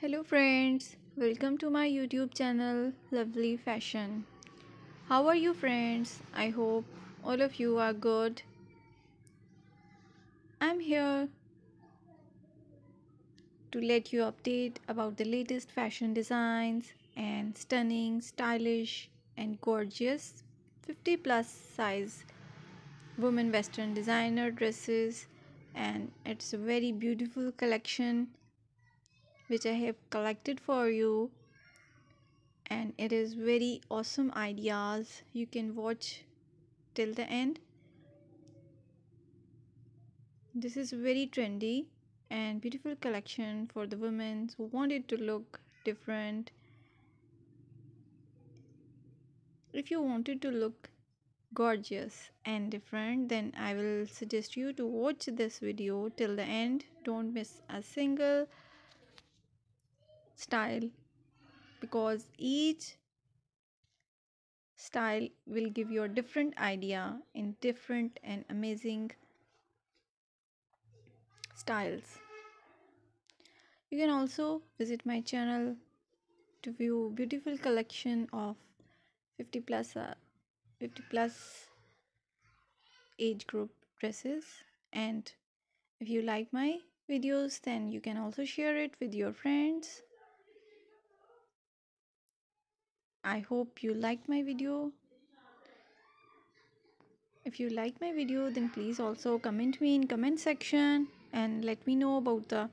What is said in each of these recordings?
Hello friends, welcome to my YouTube channel Lovely Fashion. How are you friends? I hope all of you are good. I'm here to let you update about the latest fashion designs and stunning, stylish and gorgeous 50 plus size women western designer dresses and it's a very beautiful collection which I have collected for you. And it is very awesome ideas. You can watch till the end. This is very trendy and beautiful collection for the women who want it to look different. If you wanted to look gorgeous and different then i will suggest you to watch this video till the end. Don't miss a single style because each style will give you a different idea in different and amazing styles. You can also visit my channel to view beautiful collection of 50 plus uh, 50 plus age group dresses. And if you like my videos then you can also share it with your friends I hope you liked my video. If you like my video then please also comment me in comment section and let me know about the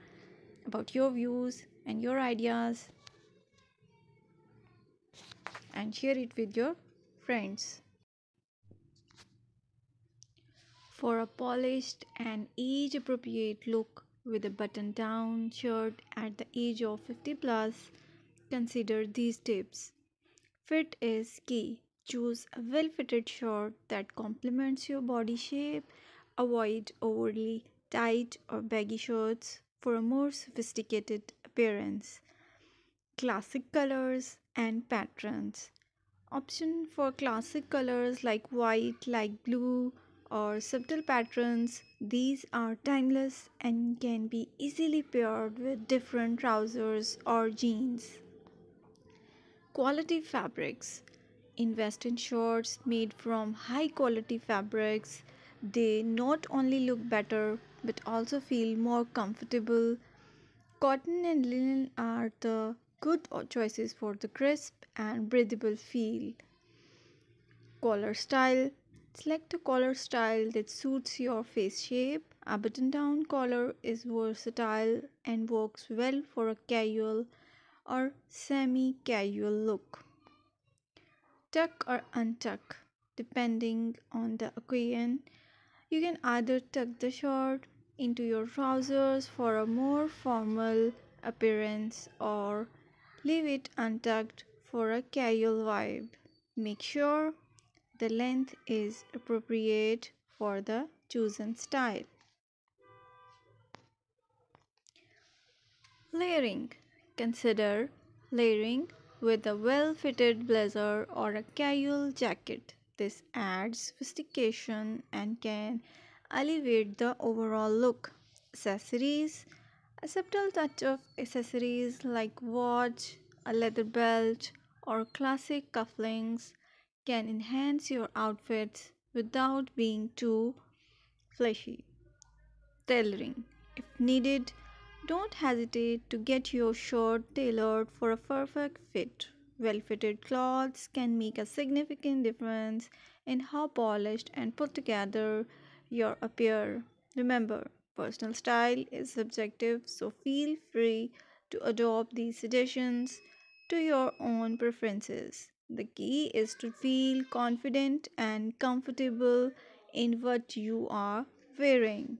about your views and your ideas and share it with your friends. For a polished and age appropriate look with a button down shirt at the age of 50 plus, consider these tips. Fit is key. Choose a well fitted shirt that complements your body shape. Avoid overly tight or baggy shirts for a more sophisticated appearance. Classic colors and patterns. Option for classic colors like white, like blue, or subtle patterns. These are timeless and can be easily paired with different trousers or jeans. Quality fabrics. Invest in shorts made from high quality fabrics. They not only look better but also feel more comfortable. Cotton and linen are the good choices for the crisp and breathable feel. Collar style. Select a collar style that suits your face shape. A button down collar is versatile and works well for a casual or semi casual look. Tuck or untuck, depending on the occasion. You can either tuck the shirt into your trousers for a more formal appearance or leave it untucked for a casual vibe. Make sure the length is appropriate for the chosen style. Layering Consider layering with a well-fitted blazer or a casual jacket. This adds sophistication and can elevate the overall look. Accessories A subtle touch of accessories like watch, a leather belt, or classic cufflinks can enhance your outfits without being too flashy. Tailoring If needed, don't hesitate to get your shirt tailored for a perfect fit. Well fitted clothes can make a significant difference in how polished and put together your appear. Remember, personal style is subjective, so feel free to adopt these suggestions to your own preferences. The key is to feel confident and comfortable in what you are wearing.